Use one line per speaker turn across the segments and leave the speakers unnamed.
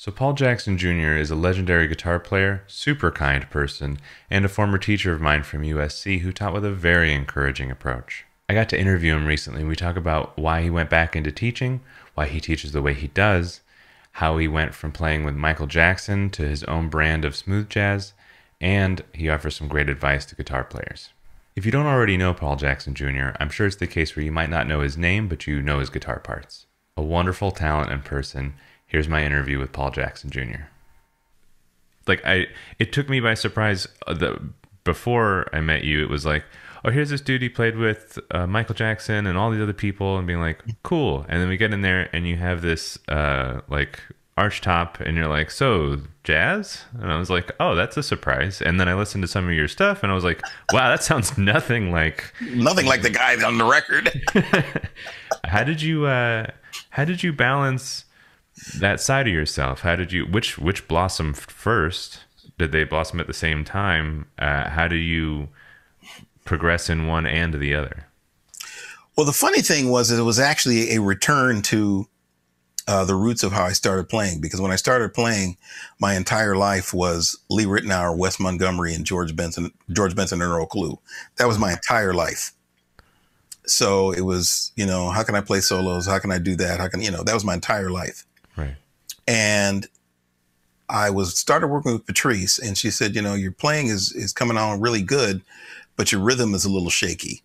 So, Paul Jackson Jr. is a legendary guitar player, super kind person, and a former teacher of mine from USC who taught with a very encouraging approach. I got to interview him recently. We talk about why he went back into teaching, why he teaches the way he does, how he went from playing with Michael Jackson to his own brand of smooth jazz, and he offers some great advice to guitar players. If you don't already know Paul Jackson Jr., I'm sure it's the case where you might not know his name, but you know his guitar parts. A wonderful talent and person here's my interview with Paul Jackson Jr. Like I, it took me by surprise. Uh, the before I met you, it was like, oh, here's this dude he played with uh, Michael Jackson and all these other people, and being like, cool. And then we get in there, and you have this uh, like arch top, and you're like, so jazz? And I was like, oh, that's a surprise. And then I listened to some of your stuff, and I was like, wow, that sounds nothing like
nothing like the guy on the record.
how did you uh, how did you balance? That side of yourself how did you which which blossomed first did they blossom at the same time uh, how do you progress in one and the other
well the funny thing was it was actually a return to uh, the roots of how I started playing because when I started playing, my entire life was Lee Ritenour, Wes Montgomery, and George Benson, George Benson and Earl Klugh. That was my entire life. So it was, you know, how can I play solos? How can I do that? How can you know? That was my entire life. And I was started working with Patrice, and she said, you know, your playing is is coming on really good, but your rhythm is a little shaky.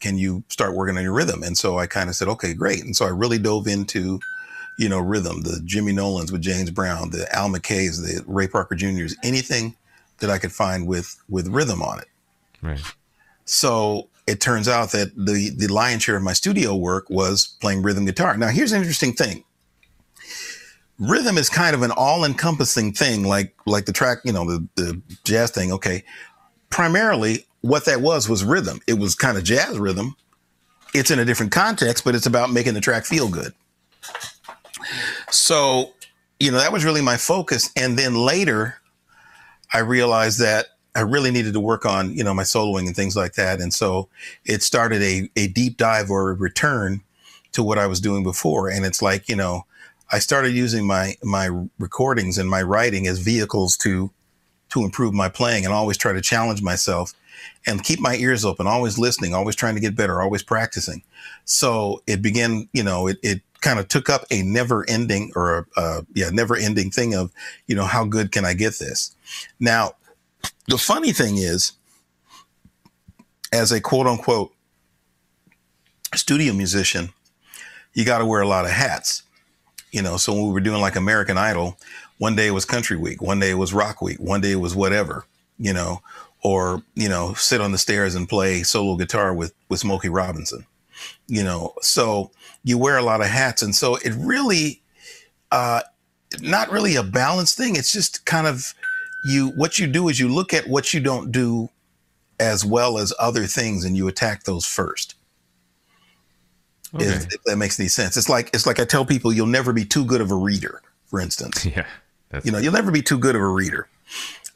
Can you start working on your rhythm? And so I kind of said, okay, great. And so I really dove into, you know, rhythm, the Jimmy Nolans with James Brown, the Al McKays, the Ray Parker Juniors, anything that I could find with with rhythm on it.
Right.
So it turns out that the the lion's share of my studio work was playing rhythm guitar. Now here's an interesting thing rhythm is kind of an all-encompassing thing, like like the track, you know, the, the jazz thing. Okay, primarily what that was was rhythm. It was kind of jazz rhythm. It's in a different context, but it's about making the track feel good. So, you know, that was really my focus. And then later, I realized that I really needed to work on, you know, my soloing and things like that. And so it started a, a deep dive or a return to what I was doing before. And it's like, you know, I started using my my recordings and my writing as vehicles to to improve my playing and always try to challenge myself and keep my ears open, always listening, always trying to get better, always practicing. So it began, you know, it, it kind of took up a never ending or a, a yeah, never ending thing of, you know, how good can I get this? Now, the funny thing is, as a quote unquote studio musician, you got to wear a lot of hats you know, so when we were doing like American Idol, one day it was Country Week, one day it was Rock Week, one day it was whatever, you know, or you know, sit on the stairs and play solo guitar with with Smokey Robinson, you know. So you wear a lot of hats, and so it really, uh, not really a balanced thing. It's just kind of you. What you do is you look at what you don't do as well as other things, and you attack those first. Okay. If, if, that makes any sense. It's like it's like I tell people you'll never be too good of a reader, for instance.
Yeah.
You know, you'll never be too good of a reader.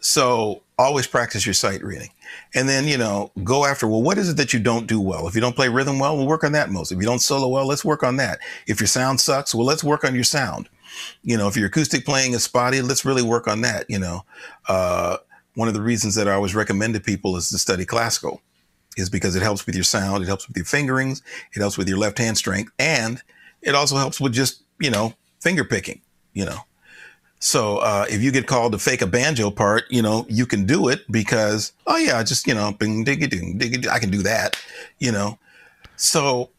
So always practice your sight reading. And then, you know, go after, well, what is it that you don't do well? If you don't play rhythm well, we'll work on that most. If you don't solo well, let's work on that. If your sound sucks, well, let's work on your sound. You know, if your acoustic playing is spotty, let's really work on that. You know, uh, one of the reasons that I always recommend to people is to study classical is because it helps with your sound, it helps with your fingerings, it helps with your left hand strength, and it also helps with just, you know, finger picking, you know. So uh, if you get called to fake a banjo part, you know, you can do it because, oh yeah, just, you know, bing, diggy, ding, diggy, I can do that, you know. So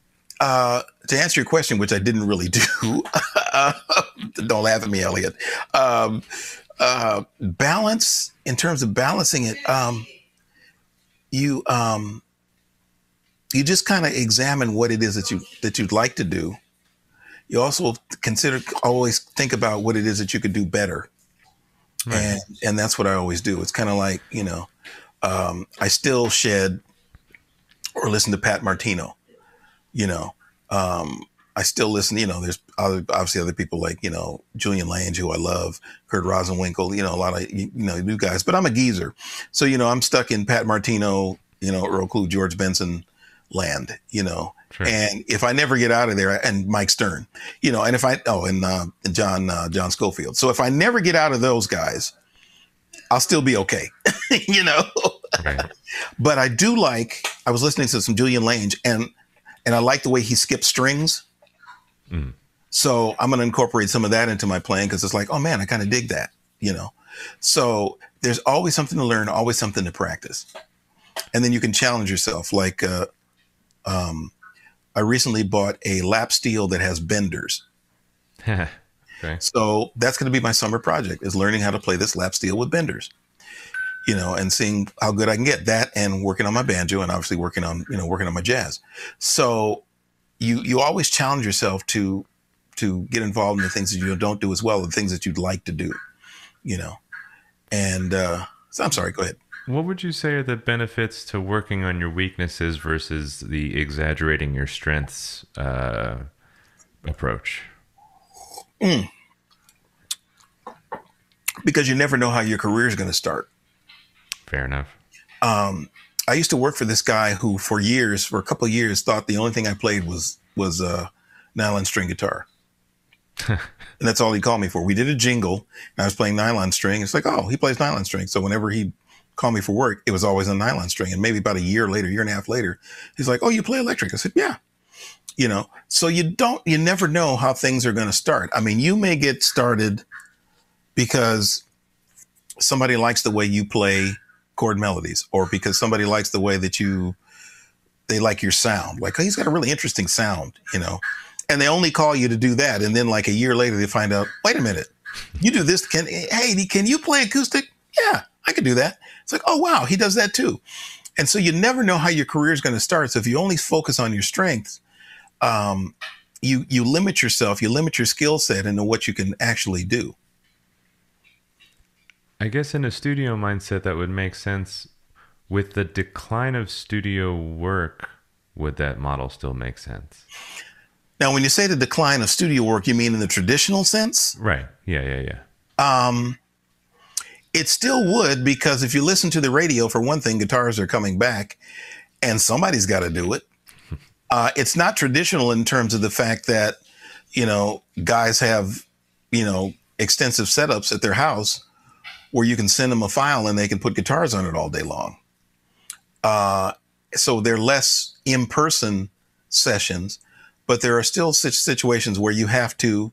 uh, to answer your question, which I didn't really do, don't laugh at me, Elliott. Um, uh, balance in terms of balancing it, um, you um, you just kind of examine what it is that you that you'd like to do. You also consider always think about what it is that you could do better. Right. And and that's what I always do. It's kind of like, you know, um, I still shed or listen to Pat Martino, you know. Um, I still listen, you know, there's other, obviously other people like, you know, Julian Lage, who I love, Kurt Rosenwinkel, you know, a lot of, you know, new guys, but I'm a geezer. So, you know, I'm stuck in Pat Martino, you know, Earl Klugh, George Benson, land, you know. Sure. And if I never get out of there, and Mike Stern, you know, and if I oh, and, uh, and John uh, John Scofield. So if I never get out of those guys, I'll still be okay, you know. Right. but I do like. I was listening to some Julian Lage, and and I like the way he skips strings. Mm. So I'm going to incorporate some of that into my playing because it's like, oh man, I kind of dig that, you know. So there's always something to learn, always something to practice, and then you can challenge yourself. Like, uh, um, I recently bought a lap steel that has benders. okay. So that's going to be my summer project: is learning how to play this lap steel with benders. You know, and seeing how good I can get that, and working on my banjo, and obviously working on you know working on my jazz. So you you always challenge yourself to to get involved in the things that you don't do as well, the things that you'd like to do, you know. And uh, so I'm sorry, go ahead.
What would you say are the benefits to working on your weaknesses versus the exaggerating your strengths uh, approach? Mm.
Because you never know how your career is going to start.
Fair enough.
Um, I used to work for this guy who, for years, for a couple of years, thought the only thing I played was was uh, nylon string guitar. and that's all he called me for. We did a jingle, and I was playing nylon string. It's like, oh, he plays nylon string. So whenever he called me for work, it was always a nylon string. And maybe about a year later, year and a half later, he's like, oh, you play electric? I said, yeah. You know, so you don't, you never know how things are going to start. I mean, you may get started because somebody likes the way you play chord melodies, or because somebody likes the way that you, they like your sound. Like, oh, he's got a really interesting sound, you know and they only call you to do that. And then like a year later, they find out, wait a minute, you do this. Can hey, can you play acoustic? Yeah, I could do that. It's like, oh wow, he does that too. And so you never know how your career is going to start. So if you only focus on your strengths, um, you you limit yourself, you limit your skill set into what you can actually do.
I guess in a studio mindset, that would make sense. With the decline of studio work, would that model still make sense?
Now, when you say the decline of studio work, you mean in the traditional sense?
Right. Yeah, yeah, yeah.
Um, it still would because if you listen to the radio, for one thing, guitars are coming back, and somebody's got to do it. Uh, it's not traditional in terms of the fact that you know guys have you know extensive setups at their house where you can send them a file and they can put guitars on it all day long. Uh, so they're less in-person sessions but there are still such situations where you have to,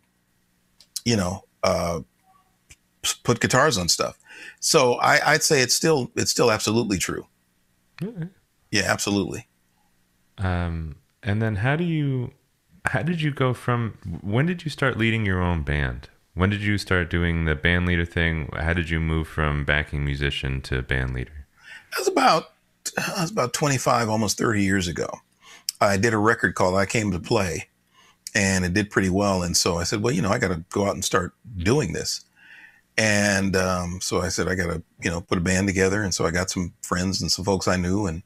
you know, uh, put guitars on stuff. So I, would say it's still it's still absolutely true. Mm-hmm. Yeah, absolutely.
Um, and then how do you how did you go from when did you start leading your own band? When did you start doing the band leader thing? How did you move from backing musician to band leader?
That was about that was about 25 almost 30 years ago. I did a record called I Came to Play, and it did pretty well. And so I said, well, you know, I got to go out and start doing this. And um, so I said, I got to, you know, put a band together. And so I got some friends and some folks I knew, and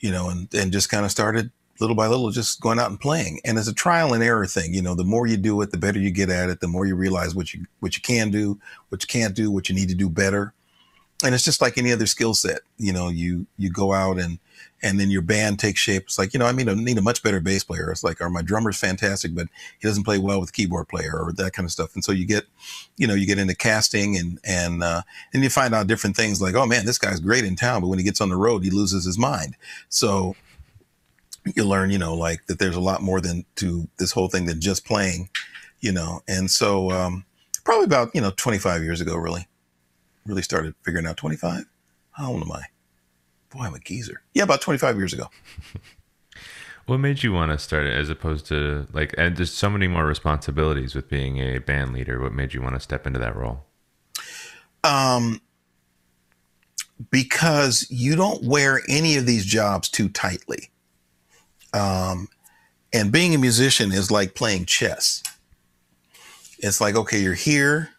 you know, and and just kind of started little by little, just going out and playing. And it's a trial and error thing. You know, the more you do it, the better you get at it. The more you realize what you what you can do, what you can't do, what you need to do better. And it's just like any other skill set. You know, you you go out and and then your band takes shape. It's like, you know, I mean, I need a much better bass player. It's like, are my drummer's fantastic, but he doesn't play well with keyboard player or that kind of stuff. And so you get, you know, you get into casting and, and, uh, and you find out different things like, oh man, this guy's great in town, but when he gets on the road, he loses his mind. So you learn, you know, like that there's a lot more than to this whole thing than just playing, you know? And so, um, probably about, you know, 25 years ago, really, really started figuring out 25. How old am I? Boy, I'm a geezer. Yeah, about 25 years ago.
what made you want to start it as opposed to like, and there's so many more responsibilities with being a band leader. What made you want to step into that role?
Um, because you don't wear any of these jobs too tightly. Um, and being a musician is like playing chess. It's like, okay, you're here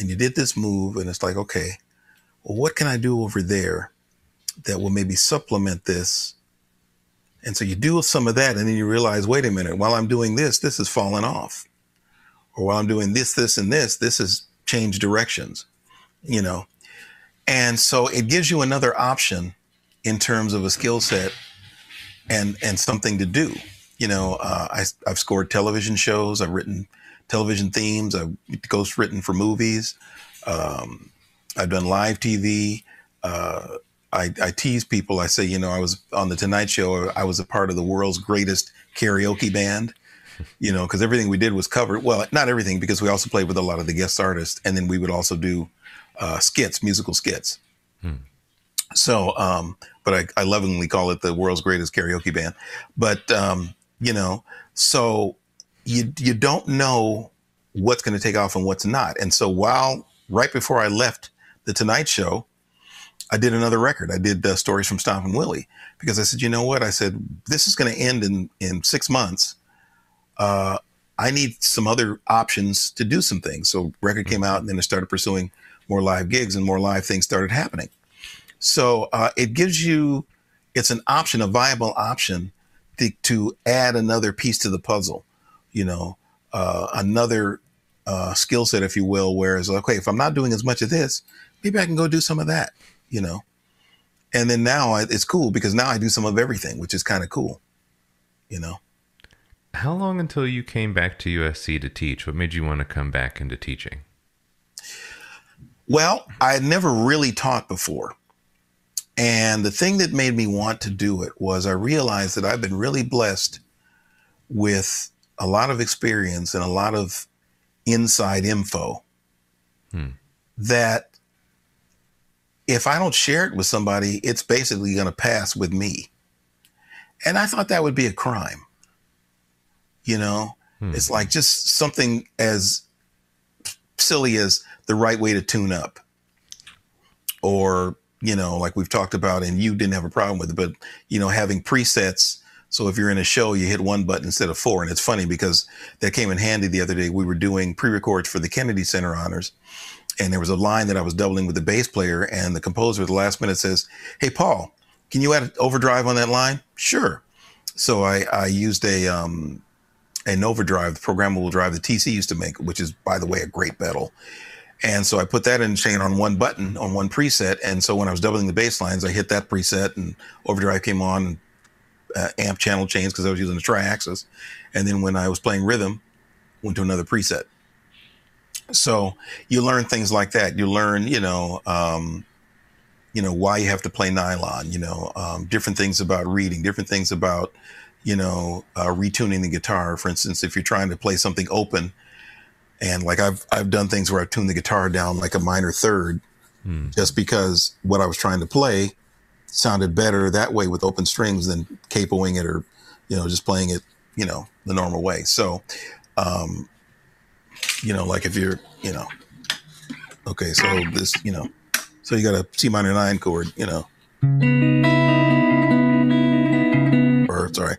and you did this move, and it's like, okay, well, what can I do over there that will maybe supplement this. And so you do some of that, and then you realize, wait a minute, while I'm doing this, this is falling off. Or while I'm doing this, this, and this, this has changed directions, you know? And so it gives you another option in terms of a skill set and and something to do. You know, uh, I, I've scored television shows. I've written television themes. I've ghost written for movies. Um, I've done live TV. Uh, I, I, tease people. I say, you know, I was on the Tonight Show. I was a part of the world's greatest karaoke band. You know, because everything we did was covered. Well, not everything, because we also played with a lot of the guest artists, and then we would also do uh, skits, musical skits. Hmm. So, um, but I, I, lovingly call it the world's greatest karaoke band. But um, you know, so you you don't know what's going to take off and what's not. And so while right before I left the Tonight Show, I did another record. I did uh, stories from Stomp and Willie because I said, you know what? I said this is going to end in in six months. Uh, I need some other options to do some things. So record came out, and then I started pursuing more live gigs, and more live things started happening. So uh, it gives you, it's an option, a viable option to, to add another piece to the puzzle, you know, uh, another uh, skill set, if you will. Whereas, okay, if I'm not doing as much of this, maybe I can go do some of that, you know. And then now it's cool because now I do some of everything, which is kind of cool, you know.
How long until you came back to USC to teach? What made you want to come back into teaching?
Well, I had never really taught before. And the thing that made me want to do it was I realized that I've been really blessed with a lot of experience and a lot of inside info hmm. that if I don't share it with somebody, it's basically going to pass with me. And I thought that would be a crime. You know, hmm. it's like just something as silly as the right way to tune up or you know, like we've talked about, and you didn't have a problem with it, but you know, having presets. So if you're in a show, you hit one button instead of four. And it's funny because that came in handy the other day. We were doing pre-records for the Kennedy Center honors. And there was a line that I was doubling with the bass player, and the composer at the last minute says, Hey, Paul, can you add overdrive on that line? Sure. So I, I used a um, an overdrive, the programmable drive the TC used to make, which is, by the way, a great pedal. And so I put that in chain on one button on one preset. And so when I was doubling the bass lines, I hit that preset and overdrive came on uh, amp channel chains because I was using the TriAxis. And then when I was playing rhythm, went to another preset. So you learn things like that. You learn, you know, um, you know why you have to play nylon. You know, um, different things about reading, different things about, you know, uh, retuning the guitar. For instance, if you're trying to play something open, and like I've I've done things where I've tuned the guitar down like a minor third, mm. just because what I was trying to play sounded better that way with open strings than capoing it or you know just playing it you know the normal way. So, um, you know, like if you're you know, okay, so this you know, so you got a C minor nine chord, you know, or sorry.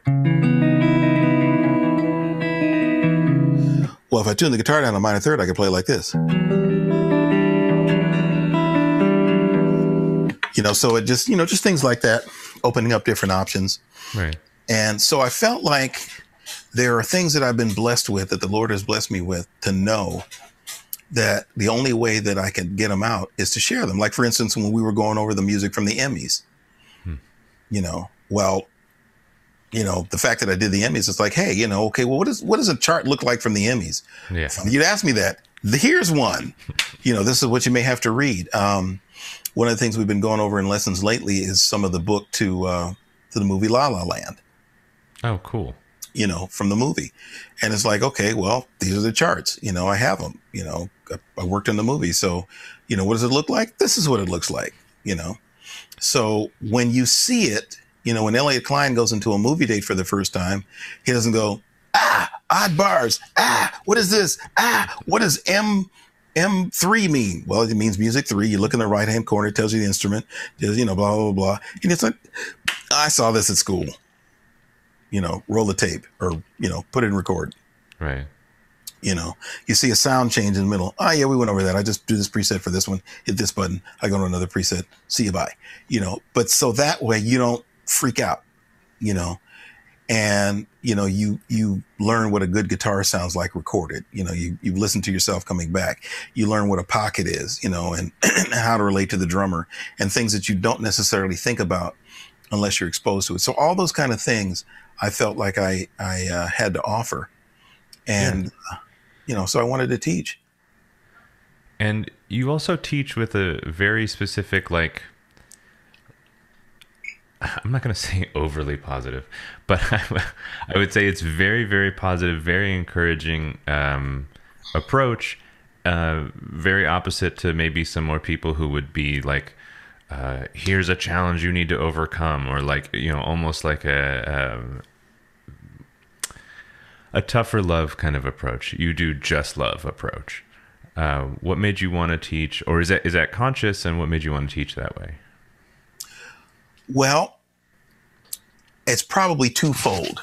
Well, if I tune the guitar down a minor third, I can play like this. You know, so it just, you know, just things like that, opening up different options.
Right.
And so I felt like there are things that I've been blessed with, that the Lord has blessed me with, to know that the only way that I can get them out is to share them. Like, for instance, when we were going over the music from the Emmys, hmm. you know, well, you know, the fact that I did the Emmys, it's like, hey, you know, okay, well, what does what does a chart look like from the Emmys?
Yeah.
You'd ask me that. Here's one. you know, this is what you may have to read. Um, one of the things we've been going over in lessons lately is some of the book to uh, to the movie La La Land.
Oh, cool.
You know, from the movie, and it's like, okay, well, these are the charts. You know, I have them. You know, I worked in the movie, so you know, what does it look like? This is what it looks like. You know, so when you see it you know, when Elliott Klein goes into a movie date for the first time, he doesn't go, ah, odd bars. Ah, what is this? Ah, what is M M3 mean? Well, it means music three. You look in the right hand corner, it tells you the instrument, tells, you know, blah, blah, blah. And it's like, I saw this at school. You know, roll the tape or, you know, put it in record.
Right.
You know, you see a sound change in the middle. Oh, yeah, we went over that. I just do this preset for this one, hit this button. I go to another preset. See you bye. You know, but so that way you don't freak out, you know, and you know you you learn what a good guitar sounds like recorded. You know, you you listen to yourself coming back. You learn what a pocket is, you know, and how to relate to the drummer and things that you don't necessarily think about unless you're exposed to it. So all those kind of things I felt like I I uh, had to offer, and yeah. you know, so I wanted to teach.
And you also teach with a very specific like I'm not going to say overly positive, but I, would say it's very, very positive, very encouraging um, approach. Uh, very opposite to maybe some more people who would be like, uh, "Here's a challenge you need to overcome," or like you know, almost like a, a a tougher love kind of approach. You do just love approach. Uh, what made you want to teach, or is that is that conscious, and what made you want to teach that way?
Well, it's probably twofold.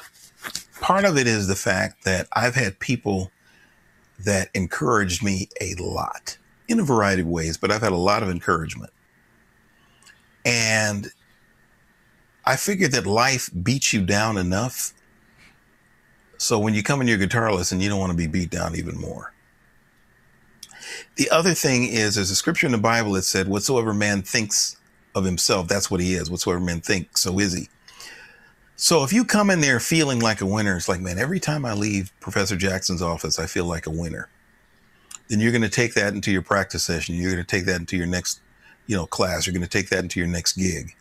Part of it is the fact that I've had people that encouraged me a lot in a variety of ways, but I've had a lot of encouragement. And I figured that life beats you down enough. So when you come in your guitar lesson, you don't want to be beat down even more. The other thing is, there's a scripture in the Bible that said, Whatsoever man thinks of himself, that's what he is. Whatsoever men think, so is he. So if you come in there feeling like a winner, it's like, man, every time I leave Professor Jackson's office, I feel like a winner. Then you're going to take that into your practice session. You're going to take that into your next, you know, class. You're going to take that into your next gig.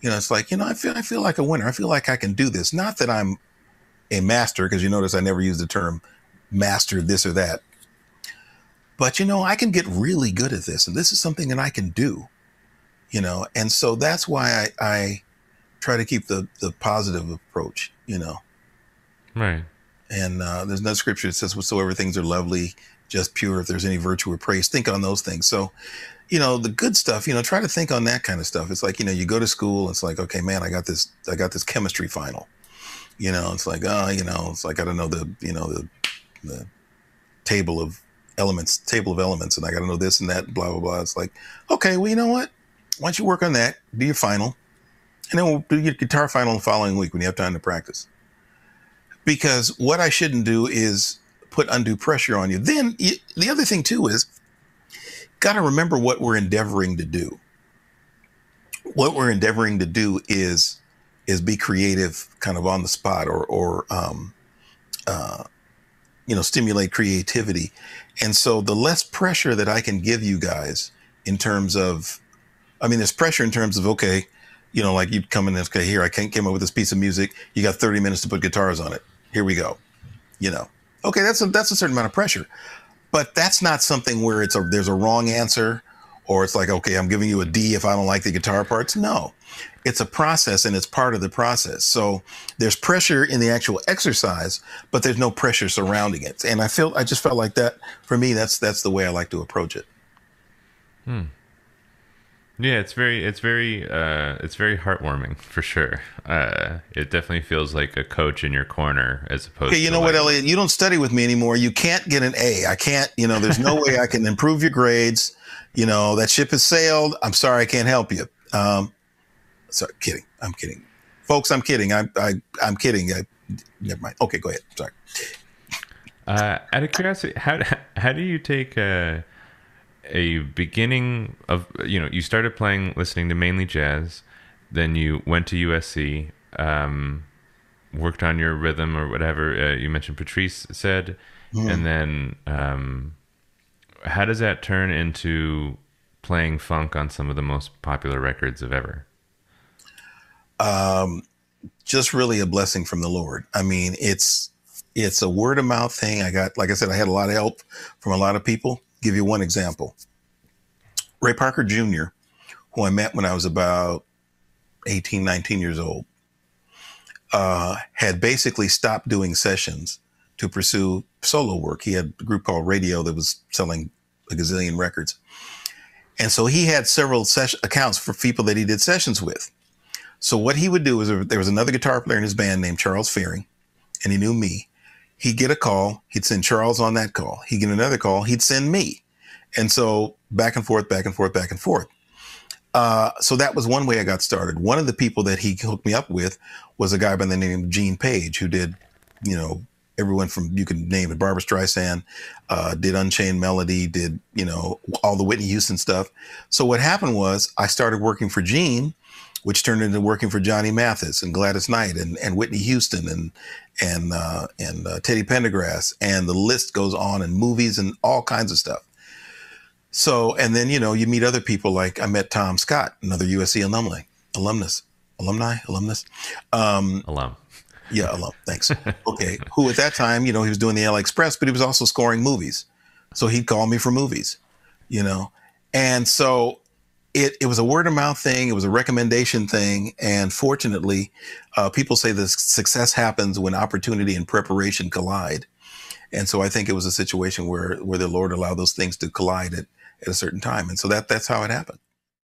You know, it's like, you know, I feel I feel like a winner. I feel like I can do this. Not that I'm a master, because you notice I never use the term master this or that. But you know, I can get really good at this, and this is something that I can do. You know, and so that's why I, I try to keep the the positive approach. You know,
right.
And uh, there's no scripture that says whatsoever things are lovely, just pure. If there's any virtue or praise, think on those things. So, you know, the good stuff. You know, try to think on that kind of stuff. It's like you know, you go to school. It's like, okay, man, I got this. I got this chemistry final. You know, it's like, oh, you know, it's like I don't know the, you know, the, the table of elements, table of elements, and I got to know this and that, blah blah blah. It's like, okay, well, you know what? Why don't you work on that? Do your final, and then we'll do your guitar final the following week when you have time to practice. Because what I shouldn't do is put undue pressure on you. Then the other thing too is, got to remember what we're endeavoring to do. What we're endeavoring to do is is be creative, kind of on the spot, or or um, uh, you know, stimulate creativity. And so the less pressure that I can give you guys in terms of, I mean, there's pressure in terms of, okay, you know, like you come in and okay, here, I can't came up with this piece of music. You got 30 minutes to put guitars on it. Here we go. You know, okay, that's a, that's a certain amount of pressure, but that's not something where it's a, there's a wrong answer or it's like, okay, I'm giving you a D if I don't like the guitar parts. No, it's a process and it's part of the process. So there's pressure in the actual exercise, but there's no pressure surrounding it. And I felt I just felt like that for me. That's that's the way I like to approach it.
Hmm. Yeah, it's very it's very uh, it's very heartwarming for sure. Uh, it definitely feels like a coach in your corner as opposed.
Okay, you know
like,
what, Elliott? You don't study with me anymore. You can't get an A. I can't. You know, there's no way I can improve your grades. You know that ship has sailed. I'm sorry, I can't help you. Um, Sorry, kidding. I'm kidding, folks. I'm kidding. I'm I, I'm kidding. I, never mind. Okay, go ahead. Sorry.
Uh, out of curiosity, how how do you take a a beginning of you know you started playing listening to mainly jazz, then you went to USC, um, worked on your rhythm or whatever uh, you mentioned. Patrice said, mm. and then um, how does that turn into playing funk on some of the most popular records of ever?
um, just really a blessing from the Lord. I mean, it's it's a word of mouth thing. I got, like I said, I had a lot of help from a lot of people. Give you one example. Ray Parker Jr., who I met when I was about 18, 19 years old, uh, had basically stopped doing sessions to pursue solo work. He had a group called Radio that was selling a gazillion records. And so he had several ses- accounts for people that he did sessions with. So what he would do is there was another guitar player in his band named Charles Fearing, and he knew me. He'd get a call, he'd send Charles on that call. He'd get another call, he'd send me. And so back and forth, back and forth, back and forth. Uh, so that was one way I got started. One of the people that he hooked me up with was a guy by the name of Gene Page, who did, you know, everyone from you can name it, Barbra Streisand, uh, did Unchained Melody, did you know all the Whitney Houston stuff. So what happened was I started working for Gene which turned into working for Johnny Mathis and Gladys Knight and, and Whitney Houston and and uh, and uh, Teddy Pendergrass, and the list goes on, and movies and all kinds of stuff. So, and then you know you meet other people like I met Tom Scott, another USC alumni, alumnus, alumni, alumnus,
um, alum.
Yeah, alum. Thanks. Okay, who at that time, you know, he was doing the LA Express, but he was also scoring movies, so he'd call me for movies, you know, and so it, it was a word of mouth thing. It was a recommendation thing. And fortunately, uh, people say that success happens when opportunity and preparation collide. And so I think it was a situation where, where the Lord allowed those things to collide at, at a certain time. And so that, that's how it happened.